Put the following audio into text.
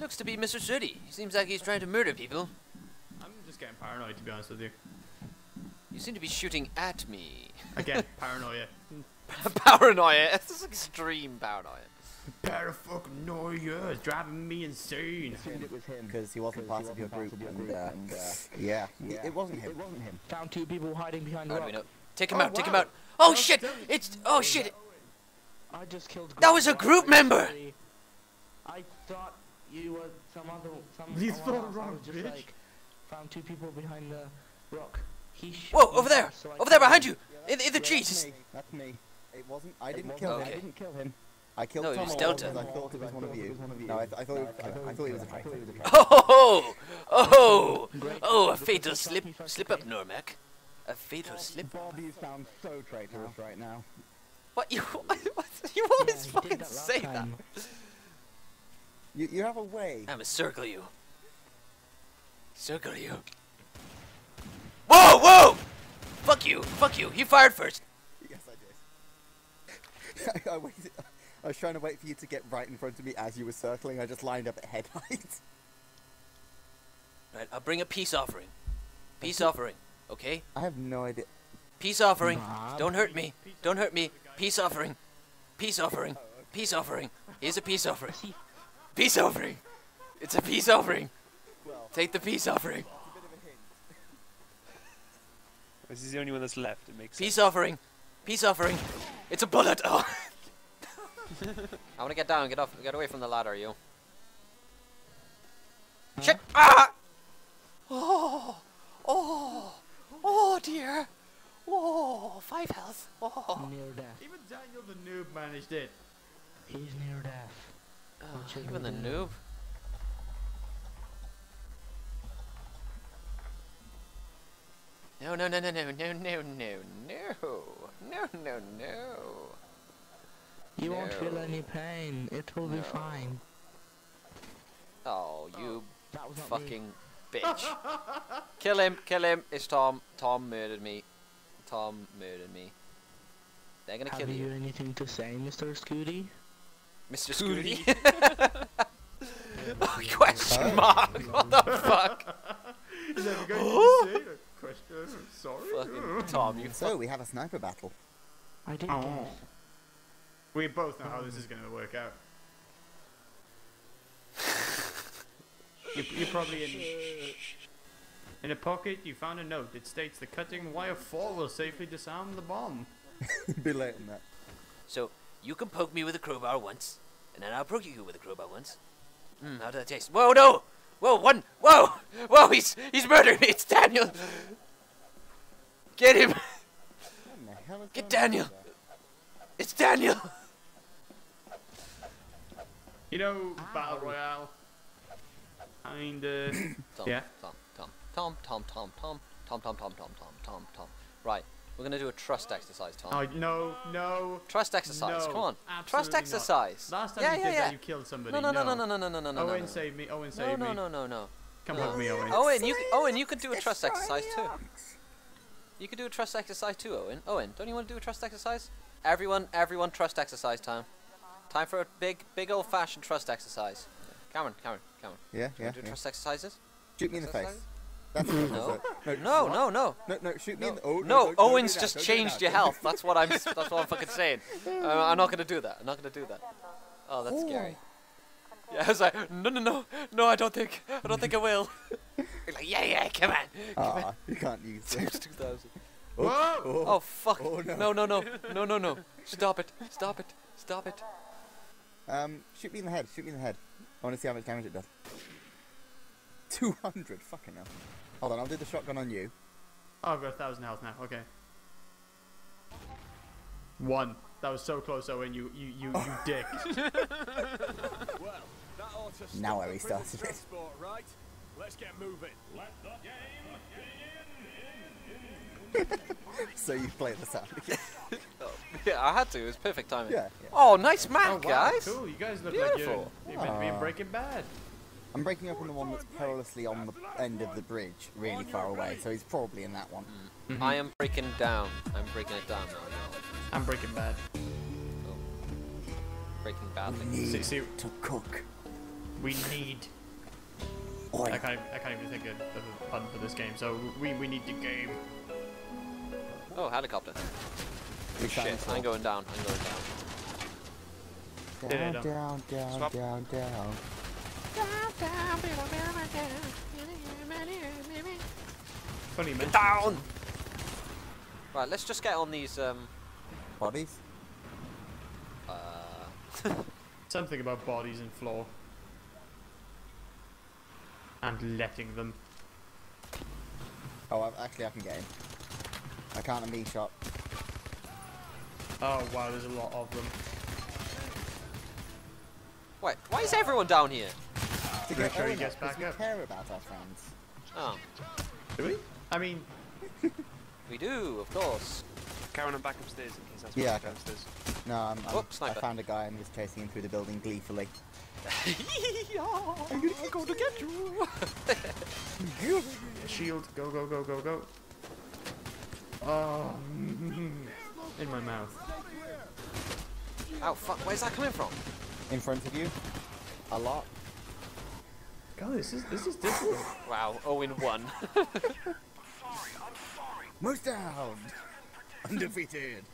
Looks to be Mr. Sooty. He seems like he's trying to murder people. I'm just getting paranoid, to be honest with you. You seem to be shooting at me. Again, paranoia. paranoia. This is extreme paranoia. Paranoia is driving me insane. Assumed it was him. Because he wasn't part of your group, and, uh, and, uh, yeah, yeah, it, it wasn't him. It wasn't him. Found two people hiding behind the How rock. Take him Oh, out. Take him out. Oh Oh, shit! damn. It's oh shit! I just killed. That was a group member! I thought you were some other. Some, You someone thought else. I wrong, just bitch. like, found two people behind the rock. He Whoa! Over there! so Over there behind him. you! In, in the Yeah, trees! That's me. That's me. It wasn't. I It didn't wasn't- kill I him. didn't kill him. I killed No, it Tom was Delta. I thought it was one of you. No, I, th- I thought it was killer. I thought he was a traitor. Oh, oh! Oh! Great. Oh! A fatal slip slip up. Normac. A fatal slip. Bob, you sound so traitorous right now. What you? What, you always Yeah, fucking that last say that. Time. You, you have a way. I'ma circle you. Circle you. Whoa! Whoa! Fuck you! Fuck you! You fired first. Yes, I did. I, I waited. I was trying to wait for you to get right in front of me as you were circling. I just lined up at head height. Right. I'll bring a peace offering. Peace offering. Okay. I have no idea. Peace offering. Bob. Don't hurt me. Don't hurt me. Peace offering. Peace offering. Peace offering. Here's a peace offering. See, Peace offering. It's a peace offering. Well, Take the peace offering. it's a bit of a hint. This is the only one that's left. It makes Peace offering. Peace offering. It's a bullet. Oh. I want to get down. Get off. Get away from the ladder, you. Shit. Ah. Oh. Oh. Oh dear. Oh. Five health. Oh. near death. Even Daniel the noob managed it. He's near death. Oh, even the noob. No, no, no, no, no, no, no, no, no, no, no, no. You won't feel any pain. It will be fine. Oh, you was not me. fucking bitch. kill him, kill him. It's Tom. Tom murdered me. Tom murdered me. They're gonna Have kill you you. anything to say, Mr. Scooty? Mr. Scooty. Scooty. oh, question mark. What the fuck? Is that the guy you say? Question. Sorry. Fucking Tom, you So we have a sniper battle. I did Oh. We both know how this oh. is going to work out. you, you're probably in. In a pocket, you found a note. that states the cutting wire fall will safely disarm the bomb. Be late on that. So you can poke me with a crowbar once, and then I'll poke you with a crowbar once. Hmm, how does that taste? Whoa, no! Whoa, one! Whoa! Whoa! He's he's murdering me! It's Daniel! Get him! What in the hell is Get Daniel. It's Daniel! You know, Battle Royale. Kinda. Tom, Yeah. Tom, Tom, Tom, Tom, Tom, Tom, Tom, Tom, Tom, Tom, Tom, Tom, Tom. Right, we're gonna do a trust exercise, Tom. Oh, no, no. Trust exercise. no, Come on. absolutely Trust not. exercise. Last time yeah, you yeah, did yeah. that, you killed somebody. no, no, no, no, no, no, no, no, no, no. Owen, no. save me. Owen, No, save no, me. no, no, no. Come no. hug me, Owen. Owen, you, Owen, you could do a trust exercise too. You could do a trust exercise too, Owen. Owen, don't you want to do a trust exercise? Everyone, everyone, trust exercise time. Time for a big, big old-fashioned trust exercise. Cameron, Cameron, Cameron. Yeah, Do you yeah, want to do yeah. trust exercises? Shoot me in the face. Exercises? That's what No. it is. No, what? no, no. No, no, shoot me No, in the. Oh, no, no, don't- don't do Owen's just don't changed your health. That's what I'm. That's what I'm fucking saying. Uh, I'm not gonna do that. I'm not gonna do that. Oh, that's scary. Yeah, I was like, no, no, no, no. I don't think. I don't think I will. You're like, yeah, yeah, come on. Come on. Ah, you can't use Times it. 2000. Whoa! Oh, Oh fuck! Oh, no. no, no, no, no, no, no! Stop it! Stop it! Stop it! Um, shoot me in the head. Shoot me in the head. I want to see how much damage it does. 200. Fucking hell. Hold on, I'll do the shotgun on you. Oh, I've got a thousand health now. Okay. One. That was so close, Owen. You, you, you, you dick. well, Now I restarted it. right? Let's get moving. Let the game begin. so you play the sound again. Yeah, I had to. It was perfect timing. Yeah, yeah. Oh, nice map, oh, wow, guys. Cool. You guys look Beautiful. like you're, you're meant to be in Breaking Bad. I'm breaking up on the one that's perilously on the end of the bridge, really far away, so he's probably in that one. Mm-hmm. I am breaking down. I'm breaking it down now. I'm Breaking Bad. Oh. Breaking badly. We Need See, see, to cook. We need. Oi. I can't. I can't even think of, of a pun for this game. So we we need the game. Oh, helicopter. We Shit, I'm going down. I'm going down. down, Yeah, down, down, Swap. down, down. Funny you mention Down! Right, let's just get on these, um, Bodies? uh, something about bodies and floor. And letting them. Oh, I, actually, I can get in. I can't a me shot. Oh wow, there's a lot of them. wait, why is everyone down here? To Make get sure he Owen gets back we up. care about our friends. Oh, Do we? I mean, we do, of course. Karen, I'm back upstairs in case that's Yeah, yeah, okay. downstairs. No, I'm, I'm, Oh, I found a guy and was chasing him through the building gleefully. I'm going to get you. shield. Go go go go go. Oh, mm-hmm. in my mouth. Oh fuck, where's that coming from? In front of you. A lot. God, this is this is difficult. Wow, 0 in 1. Moose down! Undefeated!